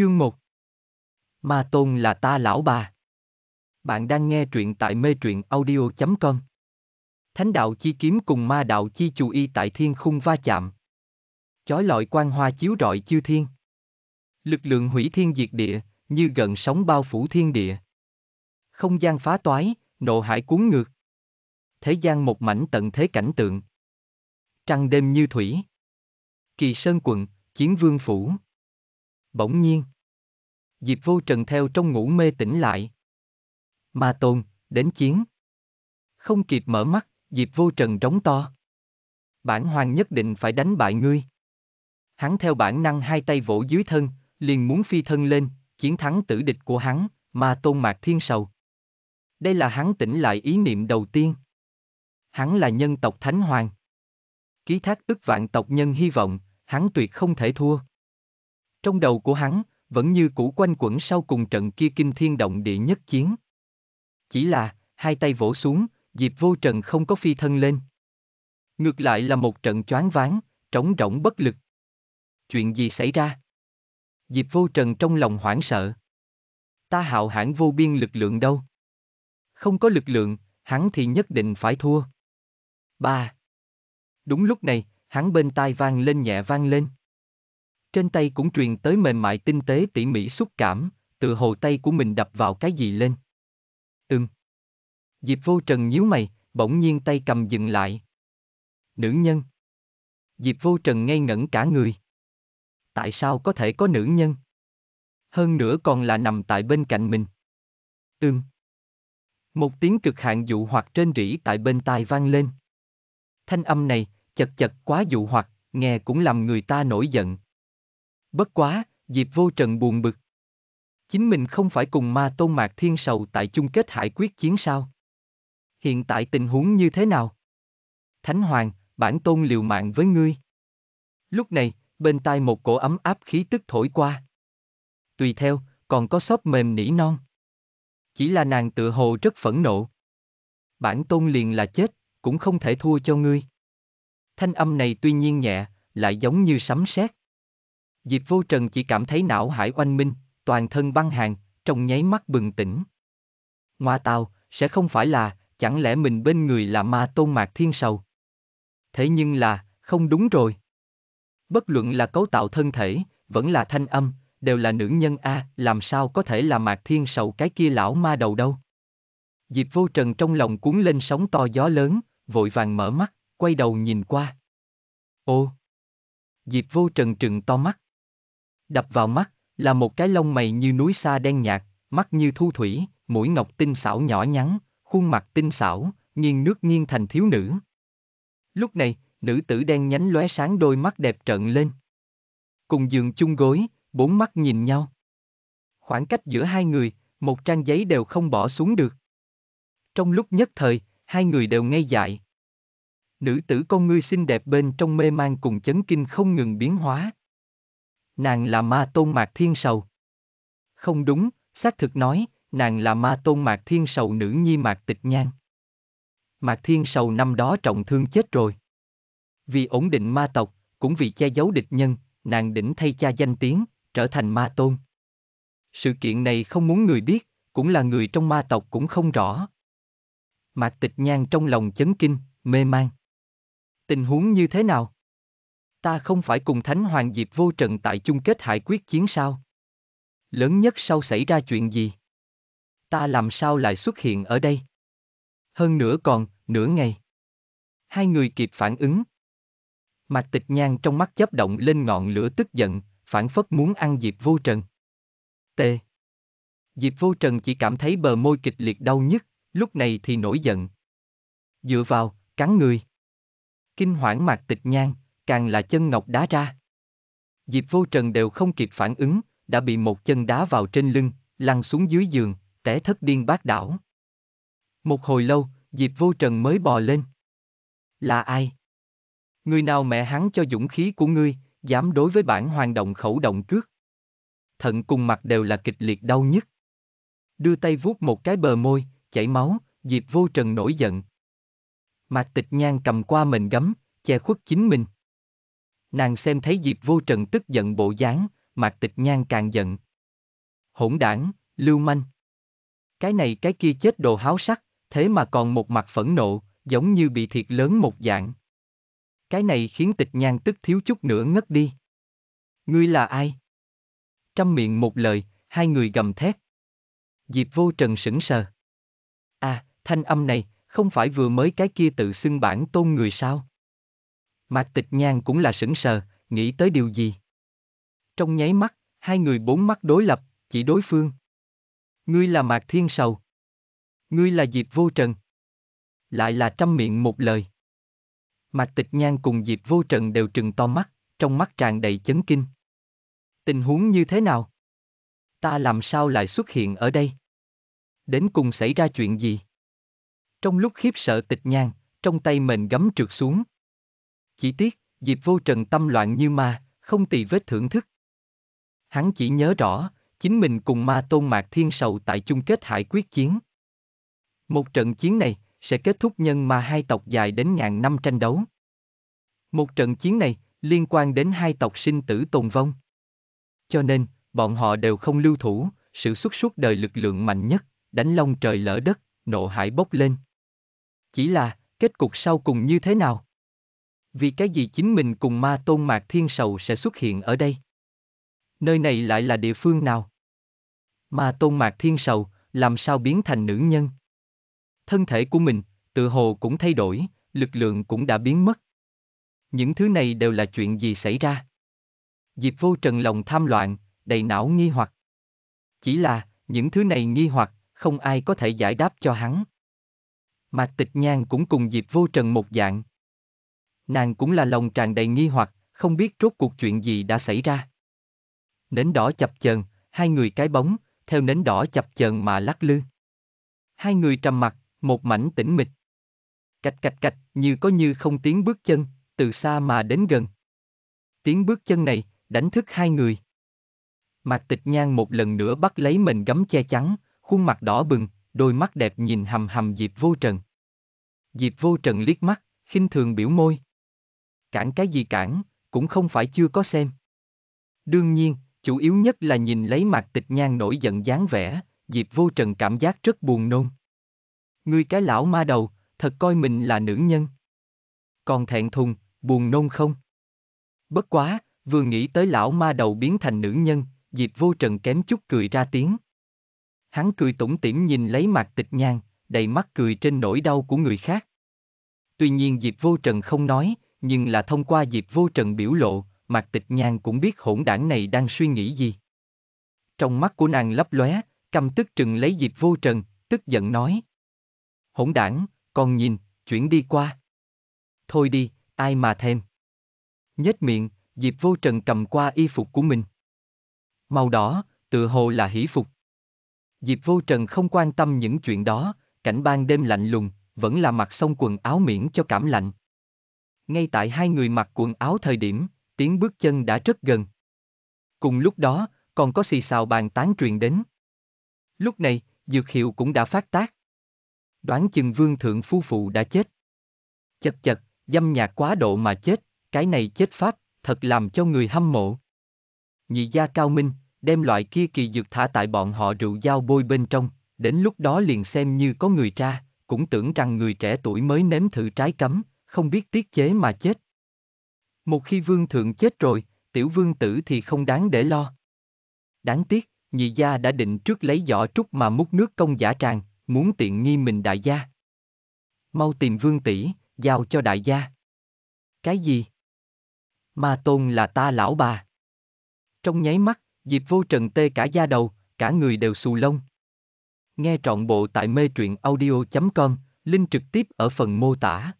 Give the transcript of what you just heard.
Chương 1 Ma Tôn là ta lão bà. Bạn đang nghe truyện tại mê truyện audio.com. Thánh đạo chi kiếm cùng ma đạo chi chủ y tại thiên khung va chạm. Chói lọi quang hoa chiếu rọi chư thiên. Lực lượng hủy thiên diệt địa, như gần sóng bao phủ thiên địa. Không gian phá toái, nộ hải cuốn ngược. Thế gian một mảnh tận thế cảnh tượng. Trăng đêm như thủy. Kỳ sơn quận, chiến vương phủ. Bỗng nhiên. Diệp vô trần theo trong ngủ mê tỉnh lại. Ma tôn, đến chiến. Không kịp mở mắt, Diệp vô trần rống to. Bản hoàng nhất định phải đánh bại ngươi. Hắn theo bản năng hai tay vỗ dưới thân, liền muốn phi thân lên, chiến thắng tử địch của hắn, ma tôn mạc thiên sầu. Đây là hắn tỉnh lại ý niệm đầu tiên. Hắn là nhân tộc Thánh Hoàng. Ký thác ức vạn tộc nhân hy vọng, hắn tuyệt không thể thua. Trong đầu của hắn, vẫn như cũ quanh quẩn sau cùng trận kia kinh thiên động địa nhất chiến. Chỉ là, hai tay vỗ xuống, Diệp Vô Trần không có phi thân lên. Ngược lại là một trận choáng váng, trống rỗng bất lực. Chuyện gì xảy ra? Diệp Vô Trần trong lòng hoảng sợ. Ta hạo hãn vô biên lực lượng đâu? Không có lực lượng, hắn thì nhất định phải thua. Ba. Đúng lúc này, hắn bên tai vang lên nhẹ vang lên. Trên tay cũng truyền tới mềm mại tinh tế tỉ mỉ xúc cảm, từ hồ tay của mình đập vào cái gì lên. Ừm. Diệp vô trần nhíu mày, bỗng nhiên tay cầm dừng lại. Nữ nhân. Diệp vô trần ngây ngẩn cả người. Tại sao có thể có nữ nhân? Hơn nữa còn là nằm tại bên cạnh mình. Ừm. Một tiếng cực hạn dụ hoặc trên rỉ tại bên tai vang lên. Thanh âm này, chật chật quá dụ hoặc, nghe cũng làm người ta nổi giận. Bất quá, Diệp Vô Trần buồn bực. Chính mình không phải cùng ma tôn mạc thiên sầu tại chung kết hải quyết chiến sao? Hiện tại tình huống như thế nào? Thánh Hoàng, bản tôn liều mạng với ngươi. Lúc này, bên tai một cổ ấm áp khí tức thổi qua. Tùy theo, còn có xóp mềm nỉ non. Chỉ là nàng tự hồ rất phẫn nộ. Bản tôn liền là chết, cũng không thể thua cho ngươi. Thanh âm này tuy nhiên nhẹ, lại giống như sấm sét. Diệp Vô Trần chỉ cảm thấy não hải oanh minh, toàn thân băng hàng, trong nháy mắt bừng tỉnh. Ngoa tào, sẽ không phải là, chẳng lẽ mình bên người là ma tôn mạc thiên sầu? Thế nhưng là, không đúng rồi. Bất luận là cấu tạo thân thể, vẫn là thanh âm, đều là nữ nhân A, làm sao có thể là mạc thiên sầu cái kia lão ma đầu đâu. Diệp vô trần trong lòng cuốn lên sóng to gió lớn, vội vàng mở mắt, quay đầu nhìn qua. Ô! Diệp vô trần trừng to mắt. Đập vào mắt, là một cái lông mày như núi xa đen nhạt, mắt như thu thủy, mũi ngọc tinh xảo nhỏ nhắn, khuôn mặt tinh xảo, nghiêng nước nghiêng thành thiếu nữ. Lúc này, nữ tử đen nhánh lóe sáng đôi mắt đẹp trợn lên. Cùng giường chung gối, bốn mắt nhìn nhau. Khoảng cách giữa hai người, một trang giấy đều không bỏ xuống được. Trong lúc nhất thời, hai người đều ngây dại. Nữ tử con ngươi xinh đẹp bên trong mê mang cùng chấn kinh không ngừng biến hóa. Nàng là ma tôn mạc thiên sầu. Không đúng, xác thực nói, nàng là ma tôn mạc thiên sầu nữ nhi mạc tịch nhan. Mạc thiên sầu năm đó trọng thương chết rồi. Vì ổn định ma tộc, cũng vì che giấu địch nhân, nàng đỉnh thay cha danh tiếng, trở thành ma tôn. Sự kiện này không muốn người biết, cũng là người trong ma tộc cũng không rõ. Mạc tịch nhan trong lòng chấn kinh, mê man. Tình huống như thế nào? Ta không phải cùng Thánh Hoàng Diệp vô trận tại chung kết hải quyết chiến sao? Lớn nhất sau xảy ra chuyện gì? Ta làm sao lại xuất hiện ở đây? Hơn nữa còn, nửa ngày. Hai người kịp phản ứng. Mạc tịch nhan trong mắt chấp động lên ngọn lửa tức giận, phản phất muốn ăn Diệp vô trần. T. Diệp vô trần chỉ cảm thấy bờ môi kịch liệt đau nhức, lúc này thì nổi giận. Dựa vào, cắn người. Kinh hoảng mạc tịch nhan, càng là chân ngọc đá ra. Diệp vô trần đều không kịp phản ứng, đã bị một chân đá vào trên lưng, lăn xuống dưới giường, té thất điên bát đảo. Một hồi lâu, Diệp vô trần mới bò lên. Là ai? Người nào mẹ hắn cho dũng khí của ngươi, dám đối với bản hoàng động khẩu động cước. Thận cùng mặt đều là kịch liệt đau nhức. Đưa tay vuốt một cái bờ môi, chảy máu, Diệp vô trần nổi giận. Mạc tịch nhan cầm qua mình gấm, che khuất chính mình. Nàng xem thấy Diệp Vô Trần tức giận bộ dáng, Mạc Tịch Nhan càng giận, Hỗn đảng, lưu manh. Cái này cái kia chết đồ háo sắc, thế mà còn một mặt phẫn nộ, giống như bị thiệt lớn một dạng. Cái này khiến tịch nhan tức thiếu chút nữa ngất đi. Ngươi là ai? Trăm miệng một lời, hai người gầm thét. Diệp vô trần sững sờ. À, thanh âm này, không phải vừa mới cái kia tự xưng bản tôn người sao? Mạc tịch nhan cũng là sững sờ, nghĩ tới điều gì? Trong nháy mắt, hai người bốn mắt đối lập, chỉ đối phương. Ngươi là Mạc Thiên Sầu. Ngươi là Diệp Vô Trần. Lại là trăm miệng một lời. Mạc Tịch Nhan cùng Diệp Vô Trần đều trừng to mắt, trong mắt tràn đầy chấn kinh. Tình huống như thế nào? Ta làm sao lại xuất hiện ở đây? Đến cùng xảy ra chuyện gì? Trong lúc khiếp sợ tịch nhan, trong tay mình gấm trượt xuống. Chỉ tiếc, Diệp Vô Trần tâm loạn như ma, không tì vết thưởng thức. Hắn chỉ nhớ rõ, chính mình cùng ma tôn mạc thiên sầu tại chung kết hải quyết chiến. Một trận chiến này, sẽ kết thúc nhân ma hai tộc dài đến ngàn năm tranh đấu. Một trận chiến này, liên quan đến hai tộc sinh tử tồn vong. Cho nên, bọn họ đều không lưu thủ, sự xuất suốt đời lực lượng mạnh nhất, đánh long trời lỡ đất, nộ hải bốc lên. Chỉ là, kết cục sau cùng như thế nào? Vì cái gì chính mình cùng ma tôn mạc thiên sầu sẽ xuất hiện ở đây? Nơi này lại là địa phương nào? Ma tôn mạc thiên sầu, làm sao biến thành nữ nhân? Thân thể của mình, tự hồ cũng thay đổi, lực lượng cũng đã biến mất. Những thứ này đều là chuyện gì xảy ra? Diệp vô trần lòng tham loạn, đầy não nghi hoặc. Chỉ là, những thứ này nghi hoặc, không ai có thể giải đáp cho hắn. Mạc Tịch Nhan cũng cùng Diệp Vô Trần một dạng. Nàng cũng là lòng tràn đầy nghi hoặc, không biết rốt cuộc chuyện gì đã xảy ra. Nến đỏ chập chờn, hai người cái bóng, theo nến đỏ chập chờn mà lắc lư. Hai người trầm mặt, một mảnh tĩnh mịch. Cạch cạch cạch, như có như không tiếng bước chân, từ xa mà đến gần. Tiếng bước chân này, đánh thức hai người. Mạc Tịch Nhan một lần nữa bắt lấy mình gấm che chắn, khuôn mặt đỏ bừng, đôi mắt đẹp nhìn hầm hầm Diệp Vô Trần. Diệp Vô Trần liếc mắt, khinh thường biểu môi. Cản cái gì cản, cũng không phải chưa có xem. Đương nhiên, chủ yếu nhất là nhìn lấy mặt tịch nhan nổi giận dáng vẻ, Diệp Vô Trần cảm giác rất buồn nôn. Ngươi cái lão ma đầu, thật coi mình là nữ nhân. Còn thẹn thùng, buồn nôn không? Bất quá, vừa nghĩ tới lão ma đầu biến thành nữ nhân, Diệp Vô Trần kém chút cười ra tiếng. Hắn cười tủm tỉm nhìn lấy mặt tịch nhan, đầy mắt cười trên nỗi đau của người khác. Tuy nhiên Diệp Vô Trần không nói, nhưng là thông qua Diệp Vô Trần biểu lộ, mặt tịch nhan cũng biết hỗn đảng này đang suy nghĩ gì. Trong mắt của nàng lấp lóe, căm tức trừng lấy Diệp Vô Trần, tức giận nói. Hỗn đảng, con nhìn, chuyển đi qua. Thôi đi, ai mà thêm. Nhếch miệng, Diệp Vô Trần cầm qua y phục của mình. Màu đỏ, tự hồ là hỷ phục. Diệp Vô Trần không quan tâm những chuyện đó, cảnh ban đêm lạnh lùng, vẫn là mặc xong quần áo miễn cho cảm lạnh. Ngay tại hai người mặc quần áo thời điểm, tiếng bước chân đã rất gần. Cùng lúc đó, còn có xì xào bàn tán truyền đến. Lúc này, dược hiệu cũng đã phát tác. Đoán chừng vương thượng phu phụ đã chết. Chật chật, dâm nhạc quá độ mà chết, cái này chết pháp, thật làm cho người hâm mộ. Nhị gia cao minh, đem loại kia kỳ dược thả tại bọn họ rượu dao bôi bên trong, đến lúc đó liền xem như có người tra, cũng tưởng rằng người trẻ tuổi mới nếm thử trái cấm, không biết tiết chế mà chết. Một khi vương thượng chết rồi, tiểu vương tử thì không đáng để lo. Đáng tiếc, nhị gia đã định trước lấy giỏ trúc mà múc nước công giả tràng, muốn tiện nghi mình đại gia. Mau tìm vương tỷ, giao cho đại gia. Cái gì? Ma tôn là ta lão bà. Trong nháy mắt, Diệp vô trần tê cả da đầu, cả người đều xù lông. Nghe trọn bộ tại mê truyện audio.com, link trực tiếp ở phần mô tả.